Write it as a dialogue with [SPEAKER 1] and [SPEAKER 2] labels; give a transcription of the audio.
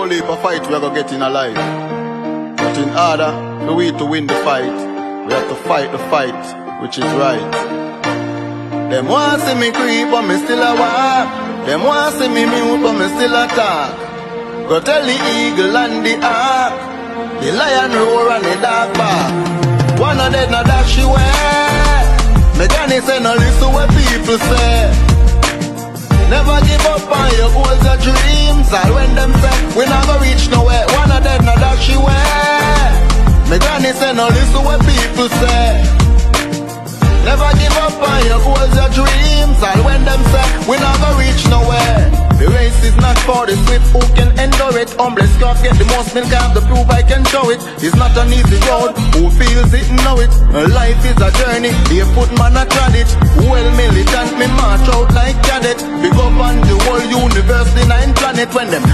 [SPEAKER 1] whole heap of fight we are gonna get in our life. But in order for we to win the fight, we have to fight the fight which is right. Them want to see me creep but me still a walk. Them want to see me mute but me still a talk. Go tell the eagle and the hawk. The lion roar and the dog bark. One of them not dash away. Me Johnny say no listen what people say. Never give up on your goals or dreams. All when them we not go reach nowhere. One of them not dash away. Me Johnny say no listen what people say. Never give up on your goals or dreams. All when them say we not go reach nowhere. The race is not for the swift who can endure it. Humble scott get the most milk have to prove I can show it. It's not an easy road. Who feels it know it. Life is a journey. The foot man a trod it. Well militant me march out like cadet. Big up on the whole universe, the nine planet when them